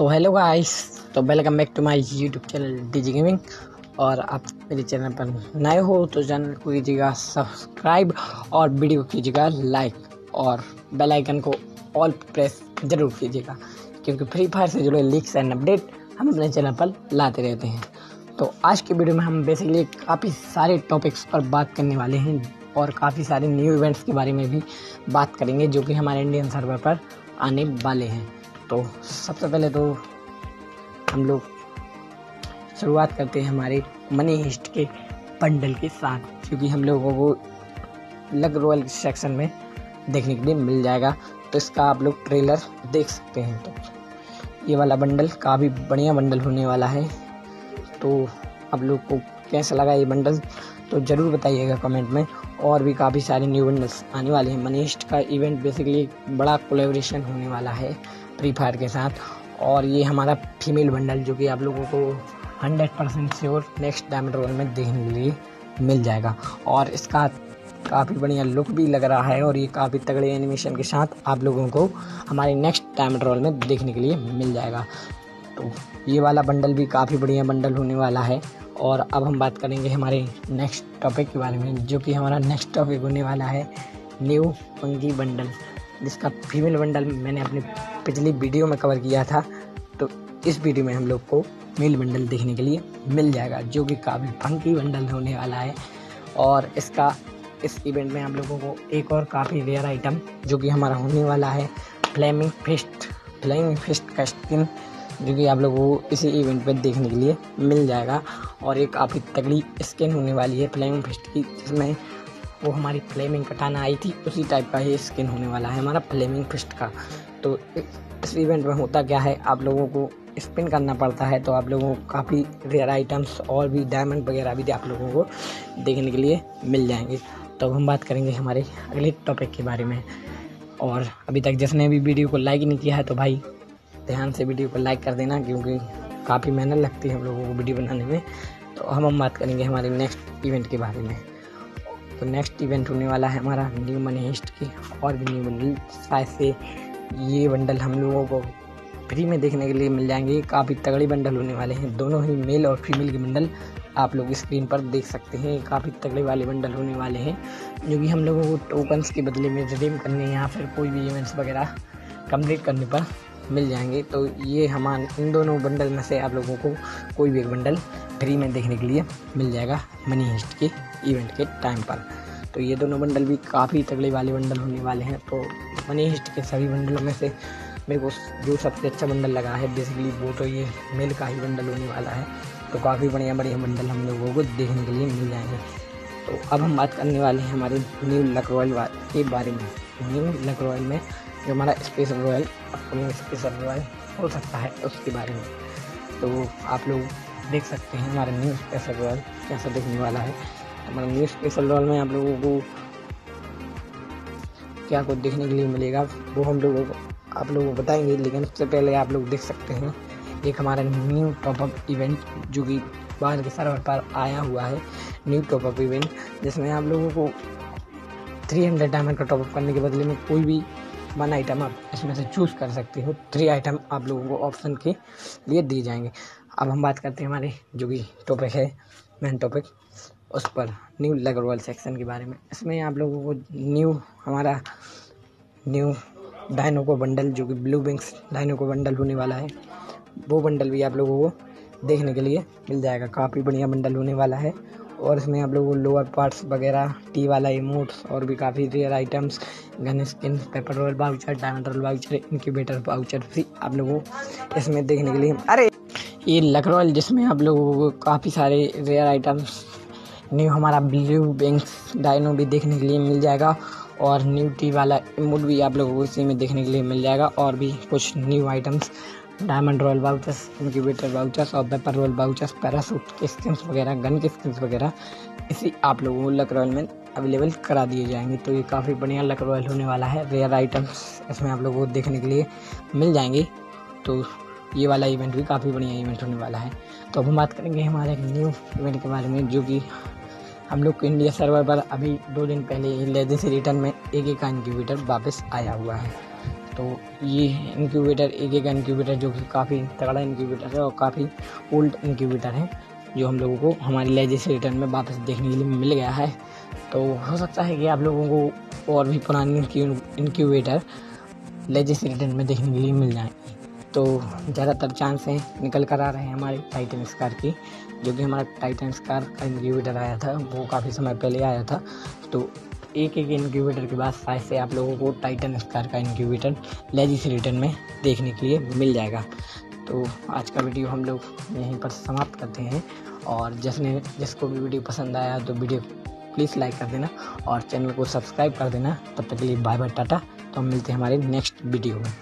तो hello guys तो welcome back to my YouTube channel DG gaming और आप मेरे चैनल पर नए हो तो चैनल को कीजिएगा सब्सक्राइब और वीडियो कीजिएगा लाइक और बेल आइकन को ऑल प्रेस ज़रूर कीजिएगा, क्योंकि फ्री फायर से जुड़े लीक्स एंड अपडेट हम अपने चैनल पर लाते रहते हैं। तो आज की वीडियो में हम बेसिकली काफ़ी सारे टॉपिक्स पर बात करने वाले हैं, और काफ़ी सारे न्यू इवेंट्स के बारे में भी बात करेंगे, जो कि हमारे इंडियन सर्वर पर आने वाले हैं। तो सबसे पहले तो हम लोग शुरुआत करते हैं हमारे मनी हिस्ट के बंडल के साथ क्योंकि हम लोगों को लग रॉयल सेक्शन में देखने के लिए मिल जाएगा। तो इसका आप लोग ट्रेलर देख सकते हैं। तो ये वाला बंडल काफ़ी बढ़िया बंडल होने वाला है। तो आप लोग को कैसा लगा ये बंडल तो ज़रूर बताइएगा कमेंट में। और भी काफ़ी सारे न्यू बंडल्स आने वाले हैं। मनीष्ट का इवेंट बेसिकली बड़ा कोलेब्रेशन होने वाला है। फ्री फायर के साथ। और ये हमारा फीमेल बंडल जो कि आप लोगों को hundred percent sure next diamond royale में देखने के लिए मिल जाएगा। और इसका काफ़ी बढ़िया लुक भी लग रहा है और ये काफ़ी तगड़े एनिमेशन के साथ आप लोगों को हमारे नेक्स्ट डायमंड रोल में देखने के लिए मिल जाएगा। तो ये वाला बंडल भी काफ़ी बढ़िया बंडल होने वाला है। और अब हम बात करेंगे हमारे नेक्स्ट टॉपिक के बारे में, जो कि हमारा नेक्स्ट टॉपिक होने वाला है न्यू पंगी बंडल जिसका फीमेल बंडल मैंने अपनी पिछली वीडियो में कवर किया था तो इस वीडियो में हम लोग को मेल बंडल देखने के लिए मिल जाएगा, जो कि काफ़ी फंकी बंडल होने वाला है। और इसका, इस इवेंट में हम लोगों को एक और काफ़ी रेयर आइटम जो कि हमारा होने वाला है फ्लेमिंग फिस्ट फ्लेमिंग फिस्ट का स्किन जो कि आप लोगों को इसी इवेंट पर देखने के लिए मिल जाएगा। और एक काफ़ी तगड़ी स्किन होने वाली है फ्लेमिंग फिस्ट की, जिसमें वो हमारी फ्लेमिंग कटाना आई थी, उसी टाइप का ही स्किन होने वाला है हमारा फ्लेमिंग फिस्ट का। तो इस इवेंट में होता क्या है, आप लोगों को स्पिन करना पड़ता है तो आप लोगों को काफ़ी रेयर आइटम्स और भी डायमंड वगैरह भी आप लोगों को देखने के लिए मिल जाएँगे। तो अब हम बात करेंगे हमारे अगले टॉपिक के बारे में। और अभी तक जिसने भी वीडियो को लाइक नहीं किया है तो भाई ध्यान से वीडियो को लाइक कर देना, क्योंकि काफ़ी मेहनत लगती है हम लोगों को वीडियो बनाने में। तो हम हम बात करेंगे हमारे नेक्स्ट इवेंट के बारे में। तो नेक्स्ट इवेंट होने वाला है हमारा न्यू मनी हिस्ट की, और भी न्यू बंडल शायद से ये बंडल हम लोगों को फ्री में देखने के लिए मिल जाएँगे। काफ़ी तगड़ी बंडल होने वाले हैं। दोनों ही मेल और फीमेल के बंडल आप लोग स्क्रीन पर देख सकते हैं। काफ़ी तगड़े वाले बंडल होने वाले हैं, जो कि हम लोगों को टोकन्स के बदले में रिडीम करने या फिर कोई भी इवेंट्स वगैरह कंप्लीट करने पर मिल जाएँगे। तो ये हमारे, इन दोनों बंडल में से आप लोगों को कोई भी एक बंडल फ्री में देखने के लिए मिल जाएगा मनी हिस्ट के इवेंट के टाइम पर। तो ये दोनों बंडल भी काफ़ी तगड़े वाले बंडल होने वाले हैं। तो मनी हिस्ट के सभी बंडलों में से मेरे को जो सबसे अच्छा बंडल लगा है बेसिकली वो तो ये मेल का ही बंडल होने वाला है। तो काफ़ी बढ़िया बढ़िया बंडल हम लोगों को देखने के लिए मिल जाएँगे। तो अब हम बात करने वाले हैं हमारे न्यू लक रॉयल के बारे में। न्यू लक रॉयल में जो हमारा special royale upcoming special royale हो सकता है उसके बारे में। तो आप लोग देख सकते हैं हमारा न्यू स्पेशल रॉयल कैसा देखने वाला है। हमारा न्यू स्पेशल रॉयल में आप लोगों को क्या कुछ देखने के लिए मिलेगा, वो हम लोगों आप लोगों को बताएँगे, लेकिन उससे पहले आप लोग देख सकते हैं, एक हमारा न्यू टॉपअप इवेंट जो कि बाहर के सर्वर पर आया हुआ है। न्यू टॉपअप इवेंट जिसमें आप लोगों को 300 डायमंड का टॉपअप करने के बदले में कोई भी वन आइटम आप इसमें से चूज़ कर सकते हो। थ्री आइटम आप लोगों को ऑप्शन के लिए दिए जाएँगे। अब हम बात करते हैं हमारे जो भी टॉपिक है मेन टॉपिक उस पर न्यू लग रॉयल सेक्शन के बारे में। इसमें आप लोगों को न्यू हमारा न्यू डायनो को बंडल, जो कि ब्लू विंग्स डायनो को बंडल होने वाला है, वो बंडल भी आप लोगों को देखने के लिए मिल जाएगा। काफ़ी बढ़िया बंडल होने वाला है। और इसमें आप लोगों को लोअर पार्ट्स वगैरह टी वाला इमोट्स और भी काफ़ी rare items gun skin paper royale voucher diamond royale voucher incubator voucher भी आप लोगों इसमें देखने के लिए। अरे, ये लकरॉल जिसमें आप लोगों को काफ़ी सारे रेयर आइटम्स न्यू हमारा ब्लू बैंक्स डायनो भी देखने के लिए मिल जाएगा और न्यू टी वाला इमोट भी आप लोगों को इसी में देखने के लिए मिल जाएगा और भी कुछ new items diamond royale vouchers incubator vouchers और पेपर रॉयल बाउचर्स पैरासूट के स्किन्स वगैरह गन के स्किन्स वगैरह, इसी आप लोगों को लक रॉयल में अवेलेबल करा दिए जाएँगे। तो ये काफ़ी बढ़िया लक रॉयल होने वाला है। रेयर आइटम्स इसमें आप लोगों को देखने के लिए मिल जाएँगे। तो ये वाला इवेंट भी काफ़ी बढ़िया इवेंट होने वाला है। तो अब हम बात करेंगे हमारे एक न्यू इवेंट के बारे में, जो कि हम लोग को इंडिया सर्वर पर अभी दो दिन पहले लेदे से रिटर्न में एक एक का इंक्यूबेटर वापस आया हुआ है। तो ये इंक्यूबेटर एक एक इनक्यूबेटर जो कि काफ़ी तगड़ा इनक्यूबेटर है और काफ़ी ओल्ड इनक्यूबेटर है, जो हम लोगों को हमारी लेजिस रिटर्न में वापस देखने के लिए मिल गया है। तो हो सकता है कि आप लोगों को और भी पुरानी इंक्यूबेटर लेजिस रिटर्न में देखने के लिए मिल जाए। तो ज़्यादातर चांस हैं, निकल कर आ रहे हैं हमारे टाइटन स्कार की, जो कि हमारा टाइटन स्कार का इंक्यूबेटर आया था, वो काफ़ी समय पहले आया था। तो एक एक इनक्यूबेटर के बाद शायद से आप लोगों को टाइटन स्कार का इंक्यूबेटर लेजिस रिटर्न में देखने के लिए मिल जाएगा। तो आज का वीडियो हम लोग यहीं पर समाप्त करते हैं। और जिसने, जिसको भी वीडियो पसंद आया तो वीडियो प्लीज़ लाइक कर देना और चैनल को सब्सक्राइब कर देना। तब तक के लिए बाय बाय टाटा। तो हम मिलते हैं हमारे नेक्स्ट वीडियो में।